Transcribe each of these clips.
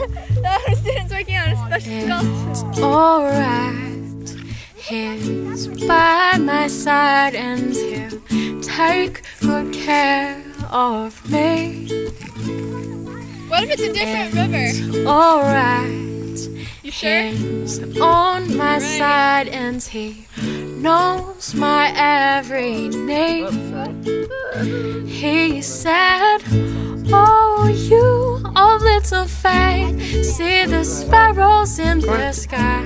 Our students working on a special sculpture. Alright, he's by my side and he'll take good care of me. What if it's a different river? Alright, You sure? he's on my Right. side and he knows my every name. He said, Oh, you of little faith, see the sparrows in the sky,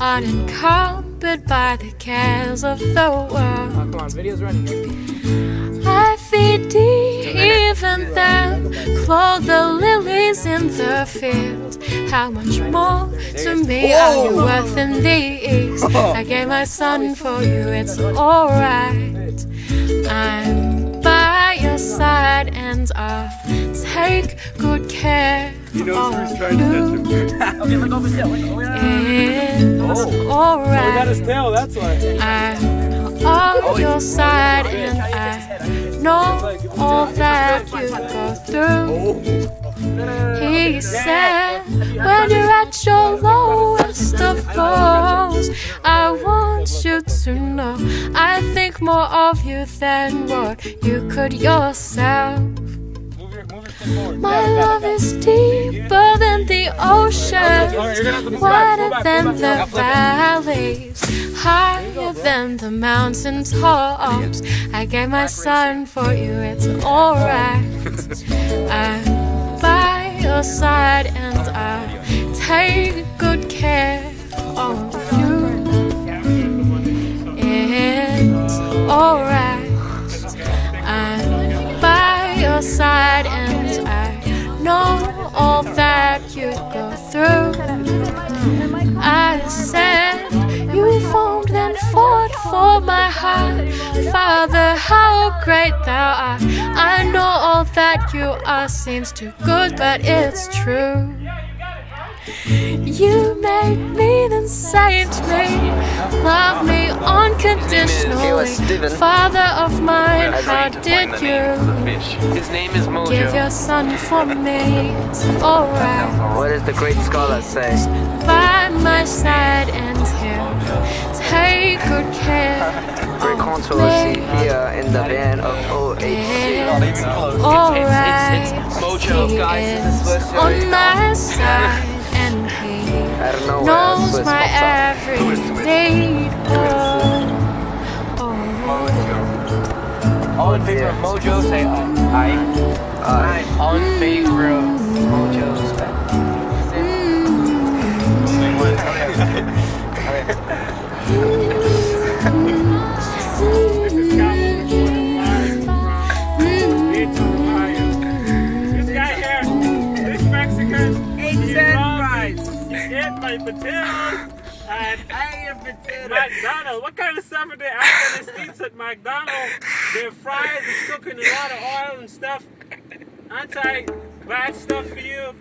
unencumbered by the cares of the world. come on, video's running. I feed even them, clothe the lilies in the field. How much more to me are you worth in these? I gave my son for you, it's alright. I'm side and I'll take good care He knows of who's trying to you. catch him. Okay, look over there. Look over there. It's Oh. We got alright. his tail, that's why. I'm on oh, your side and I know all that you go through. Oh. He said, when you're at your lowest of lows, I want you to know I think more of you than what you could yourself. Move your, move your stick forward. My love is deeper than the ocean, Alright, you're gonna have to move back. wider than the valleys, higher than the mountain tops. I gave my son for you, it's alright. I'm by your side and I take good care and I know all that you go through. I said you formed and fought for my heart. Father, how great thou art. I know all that you are seems too good, but it's true. You made me, then saved me. Love me unconditionally. name is Steven. Father of mine, how did you His name is give your son for me? Alright. What does the great scholar say? By my side and he'll take good care Great of controversy me. here in the band of OHC. It's alright. Mojo, He guys. This is is first on my side and know knows my Swiss every need. Oh, oh. All in favor of Mojo, say aye. Aye. All in favor of Mojo, say This mm. eat my potatoes and McDonald's. What kind of stuff are they after eats at McDonald's? They're fried, it's cooking a lot of oil and stuff. Anti bad stuff for you.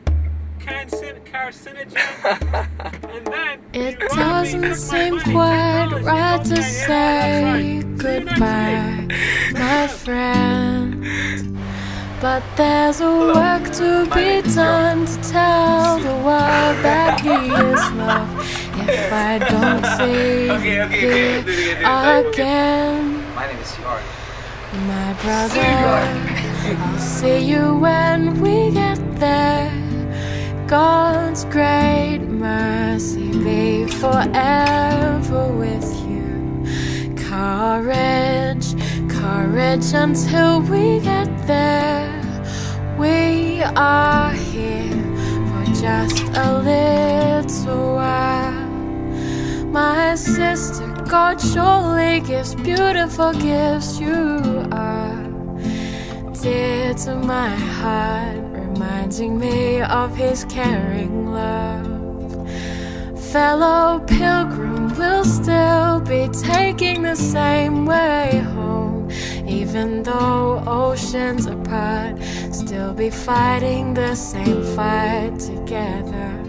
Carcin- carcinogen. And then It you rob me, doesn't seem quite right to say goodbye, my friend. But there's a work to be done to tell the world that loved. If I don't see you again, My name is Yard. my brother, I'll see you when we get there. God's great mercy be forever with you. Courage, courage until we get there. We are here for just a little while. My sister, God surely gives beautiful gifts. You are dear to my heart, reminding me of his caring love. Fellow pilgrim we'll still be taking the same way home, even though oceans apart, still be fighting the same fight together.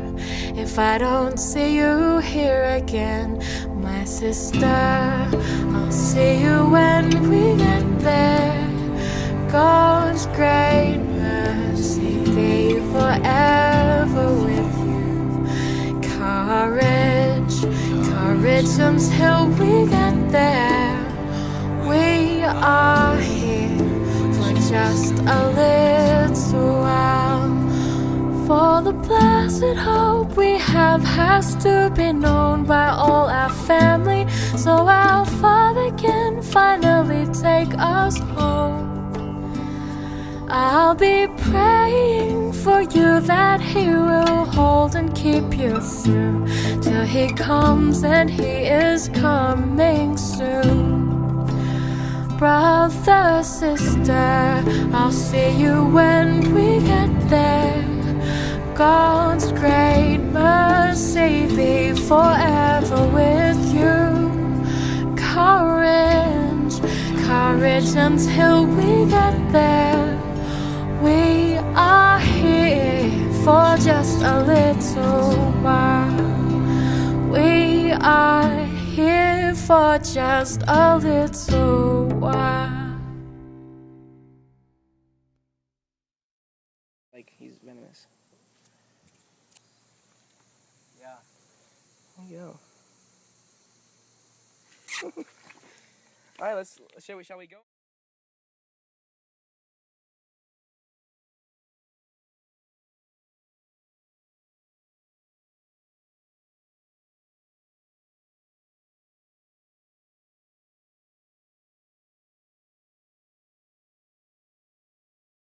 If I don't see you here again, my sister, I'll see you when we get there. God's great mercy be forever with you. Courage, courage until we get there. We are here for just a little blessed hope we have has to be known by all our family, so our Father can finally take us home. I'll be praying for you that He will hold and keep you through till He comes, and He is coming soon. Brother, sister, I'll see you when we get there. God's great mercy be forever with you. Courage, courage until we get there. We are here for just a little while. We are here for just a little while. Yo. All right, let's shall we shall we go?